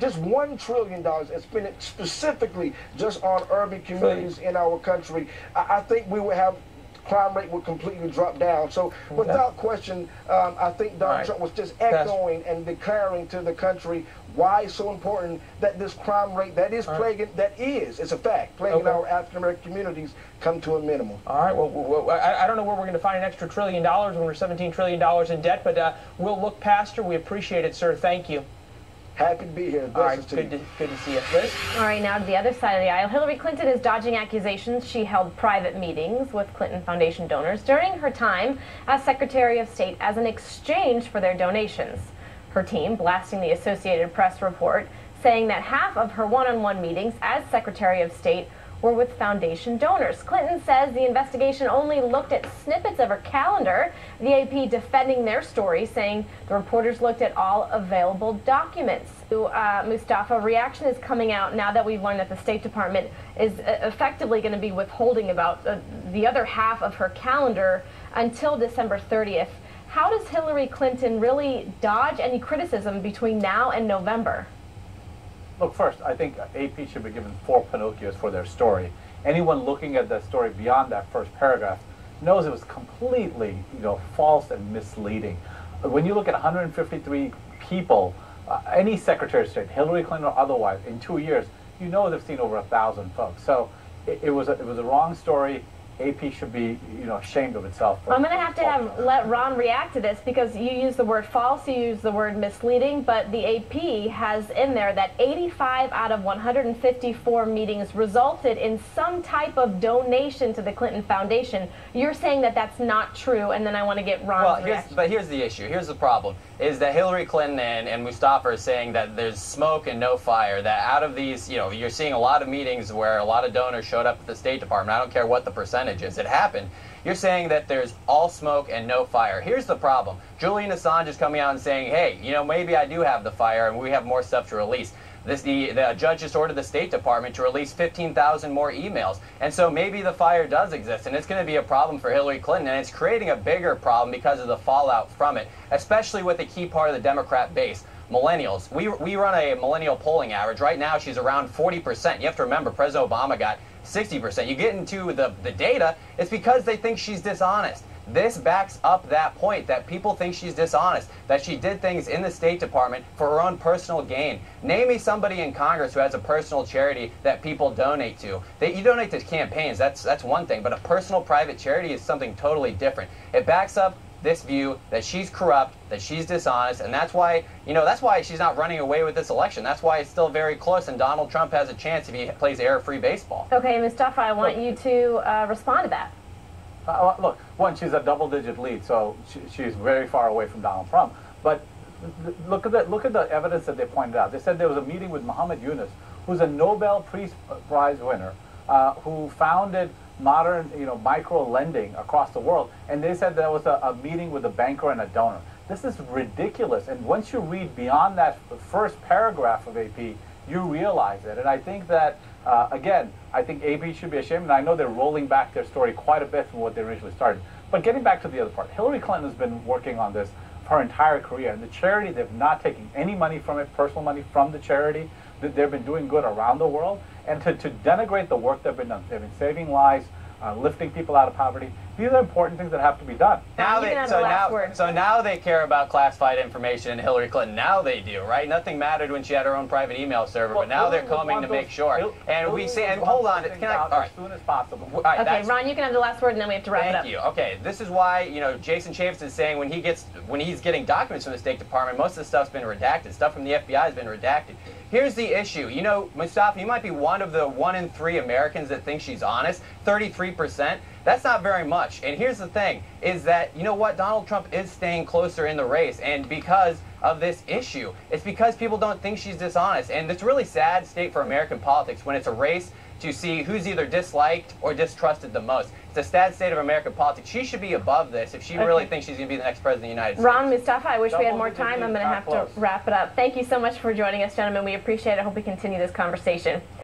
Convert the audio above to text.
Just one trillion dollars and spend it specifically just on urban communities in our country. I, I think we would have crime rate would completely drop down. So without question, um, I think Donald right. Trump was just echoing and declaring to the country why it's so important that this crime rate that is plaguing, that is, it's a fact, plaguing Okay. our African American communities come to a minimum. All right. Well, well, I, I don't know where we're going to find an extra trillion dollars when we're 17 trillion dollars in debt, but uh, we'll look past her. We appreciate it, sir. Thank you. Happy to be here. All right. Blessings to Good you. to, good to see you, Liz. All right, now to the other side of the aisle. Hillary Clinton is dodging accusations she held private meetings with Clinton Foundation donors during her time as Secretary of State as an exchange for their donations. Her team blasting the Associated Press report saying that half of her one on one meetings as Secretary of State were with foundation donors. Clinton says the investigation only looked at snippets of her calendar. The AP defending their story, saying the reporters looked at all available documents. Uh, Mustafa, reaction is coming out now that we've learned that the State Department is uh, effectively going to be withholding about uh, the other half of her calendar until December 30th. How does Hillary Clinton really dodge any criticism between now and November? Look, first, I think AP should be given four Pinocchios for their story. Anyone looking at that story beyond that first paragraph knows it was completely, you know, false and misleading. When you look at 153 people, uh, any Secretary of State, Hillary Clinton or otherwise, in two years, you know they've seen over a thousand folks. So it, it was a, it was a wrong story. AP should be, you know, ashamed of itself. for- I'm going to have to have let Ron react to this because you use the word false, you use the word misleading, but the AP has in there that 85 out of 154 meetings resulted in some type of donation to the Clinton Foundation. You're saying that that's not true, and then I want to get Ron's Well, here's, reaction. but here's the issue. Here's the problem: is that Hillary Clinton and, and Mustafa are saying that there's smoke and no fire. That out of these, you know, you're seeing a lot of meetings where a lot of donors showed up at the State Department. I don't care what the percentage is. It happened. You're saying that there's all smoke and no fire. Here's the problem: Julian Assange is coming out and saying, "Hey, you know, maybe I do have the fire, and we have more stuff to release." This, the, the judge just ordered the State Department to release 15,000 more emails. And so maybe the fire does exist, and it's going to be a problem for Hillary Clinton, and it's creating a bigger problem because of the fallout from it, especially with a key part of the Democrat base. Millennials. We, we run a millennial polling average. Right now, she's around 40%. You have to remember, President Obama got 60%. You get into the, the data, it's because they think she's dishonest. This backs up that point that people think she's dishonest, that she did things in the State Department for her own personal gain. Name me somebody in Congress who has a personal charity that people donate to. They, you donate to campaigns, that's, that's one thing, but a personal private charity is something totally different. It backs up this view that she's corrupt, that she's dishonest, and that's why, you know, that's why she's not running away with this election. That's why it's still very close, and Donald Trump has a chance if he plays error-free baseball. Okay, Mustafa, I want you to uh, respond to that. Uh, look, one, she's a double-digit lead, so she, she's very far away from Donald Trump. But th- look at the look at the evidence that they pointed out. They said there was a meeting with Muhammad Yunus, who's a Nobel Peace Prize winner, uh, who founded modern, you know, micro lending across the world. And they said there was a, a meeting with a banker and a donor. This is ridiculous. And once you read beyond that first paragraph of AP, you realize it. And I think that, uh, again, I think AP should be ashamed. And I know they're rolling back their story quite a bit from what they originally started. But getting back to the other part, Hillary Clinton has been working on this her entire career. And the charity, they've not taken any money from it, personal money from the charity. They- They've been doing good around the world. And to, to denigrate the work they've been done, they've been saving lives, uh, lifting people out of poverty. These are important things that have to be done. Now they, so the now, word. so now they care about classified information and Hillary Clinton. Now they do, right? Nothing mattered when she had her own private email server, Well, but now they're Hillary would combing want to make those- sure. Hil- And we say, and hold on, can I? out All as soon as possible. All right, Okay, Ron, you can have the last word, and then we have to wrap it up. Thank you. Okay, this is why you know Jason Chaffetz is saying when he gets when he's getting documents from the State Department, most of the stuff's been redacted. Stuff from the FBI has been redacted. Here's the issue. You know, Mustafa, you might be one of the one in three Americans that think she's honest. Thirty-three percent. That's not very much. And here's the thing: is that you know what Donald Trump is staying closer in the race, and because of this issue, it's because people don't think she's dishonest. And it's really sad state for American politics when it's a race to see who's either disliked or distrusted the most. It's a sad state of American politics. She should be above this if she really thinks she's going to be the next president of the United States. Ron Mustafa, I wish we had more time. I'm going to have close. to wrap it up. Thank you so much for joining us, gentlemen. We appreciate it. I hope we continue this conversation.